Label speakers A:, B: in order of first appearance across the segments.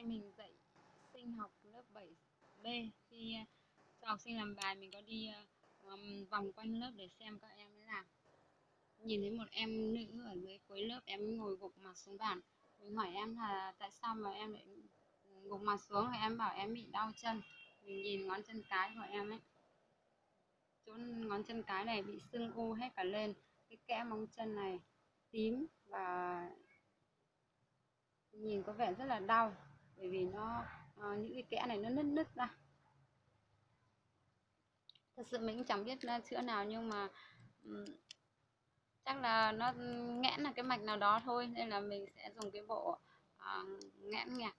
A: nay mình dạy sinh học lớp 7B khi ờ, cho học sinh làm bài mình có đi um, vòng quanh lớp để xem các em ấy làm nhìn thấy một em nữ ở dưới cuối lớp em ngồi gục mặt xuống bàn. Mình hỏi em là tại sao mà em lại gục mặt xuống và em bảo em bị đau chân? Mình nhìn ngón chân cái của em ấy. Chỗ ngón chân cái này bị sưng u hết cả lên. Cái kẽ móng chân này tím và nhìn có vẻ rất là đau bởi vì nó uh, những cái kẽ này nó nứt nứt ra. Thật sự mình cũng chẳng biết ờ, chữa nào nhưng mà um, chắc là nó nghẽn là cái mạch nào đó thôi nên là mình sẽ dùng cái bộ uh, nghẽn nhạc.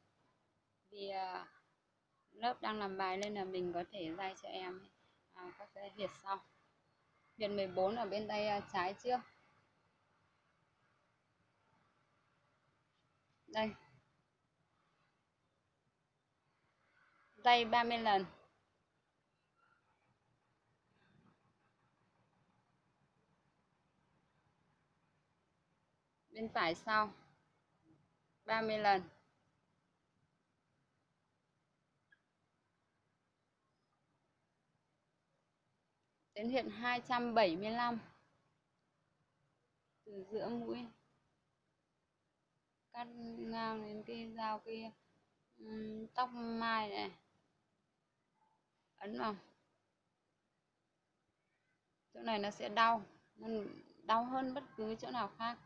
A: Vì uh, lớp đang làm bài nên là mình có thể dạy cho em uh, các cái việt sau. Huyệt 14 ở bên tay uh, trái trước. Đây. Dây 30 lần. Bên phải sau. 30 lần. Đến hiện 275 từ giữa mũi. Cắt ngang đến cái dao kia. Um, tóc mai này ấn vào. Chỗ này nó sẽ đau đau hơn bất cứ chỗ nào khác.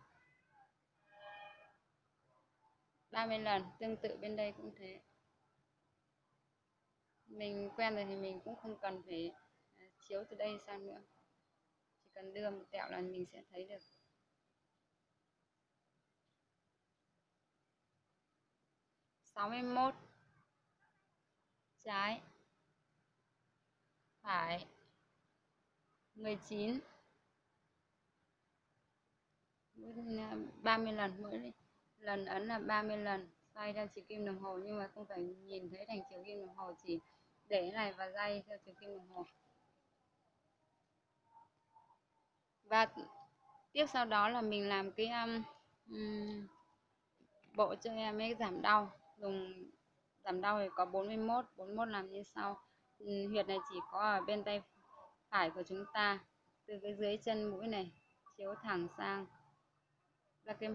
A: 30 lần, tương tự bên đây cũng thế. Mình quen rồi thì mình cũng không cần phải à, chiếu từ đây sang nữa. Chỉ cần đưa một tẹo là mình sẽ thấy được. Sáu mươi mốt. Trái phải. mười chín. Ba mươi lần mỗi lần ấn là 30 lần. Xoay theo chiều kim đồng hồ nhưng mà không phải nhìn thấy thành chiều kim đồng hồ chỉ để này và dây theo chiều kim đồng hồ. Và tiếp sau đó là mình làm cái um, um, bộ cho em ấy giảm đau. Dùng giảm đau thì có 41 41 làm như sau. Ừ, huyệt này chỉ có ở bên tay phải của chúng ta. Từ cái dưới chân mũi này, chiếu thẳng sang. Là cái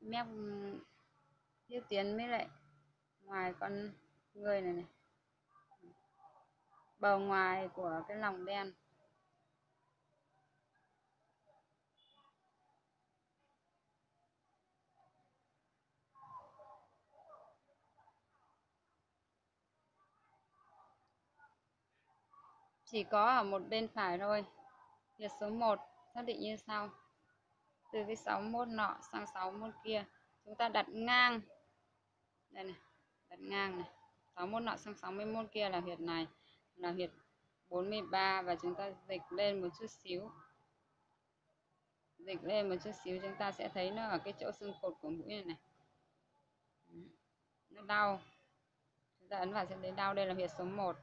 A: mép ừ, tiếp tiến mới lại ngoài con người này này. Bờ ngoài của cái lòng đen. Chỉ có ở một bên phải thôi. Việc số 1 xác định như sau. Từ cái 61 nọ sang 61 kia. Chúng ta đặt ngang. Đây này, đặt ngang này. 61 nọ sang 61 kia là huyệt này, là huyệt 43 và chúng ta dịch lên một chút xíu. Dịch lên một chút xíu, chúng ta sẽ thấy nó ở cái chỗ xương cột của mũi này này. Nó đau. Chúng ta ấn vào sẽ thấy đau. Đây là huyệt số 1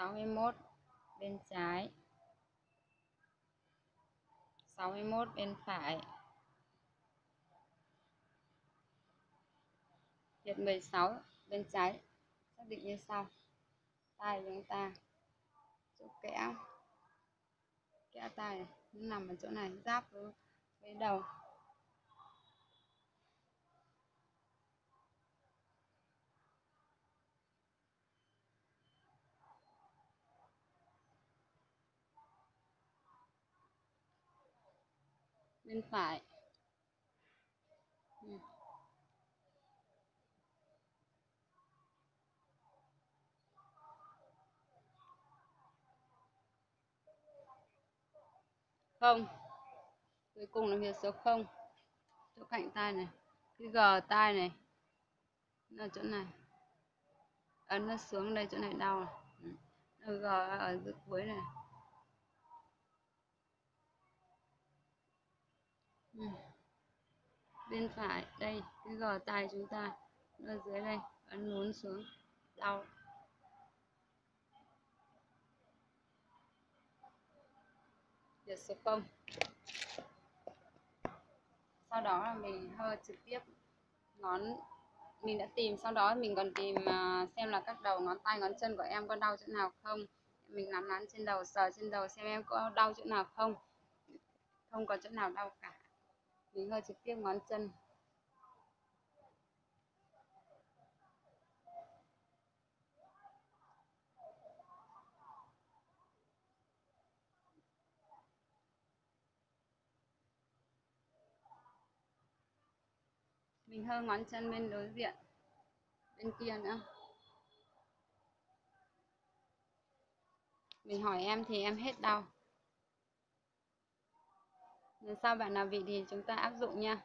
A: 61 bên trái. 61 bên phải. Huyệt 16 bên trái. Xác định như sau. Tay chúng ta. Chỗ kẽ. Kẽ tay nằm ở chỗ này, giáp với đầu. Bên phải. Ừ. Không. Cuối cùng là huyệt số không. Chỗ cạnh tai này. Cái gờ tai này. Là chỗ này. Ấn nó xuống đây, chỗ này đau này. Ừ. gờ ở dưới cuối này. Bên phải, đây, cái gò tay chúng ta, ở dưới đây, ấn muốn xuống đau giờ số không. Sau đó là mình hơi trực tiếp ngón, mình đã tìm, sau đó mình còn tìm à, xem là các đầu ngón tay, ngón chân của em có đau chỗ nào không. Mình nắm nắn trên đầu, sờ trên đầu xem em có đau chỗ nào không. Không có chỗ nào đau cả mình hơi trực tiếp ngón chân. Mình hơi ngón chân bên đối diện, bên kia nữa. Mình hỏi em thì em hết đau sau bạn nào bị thì chúng ta áp dụng nha.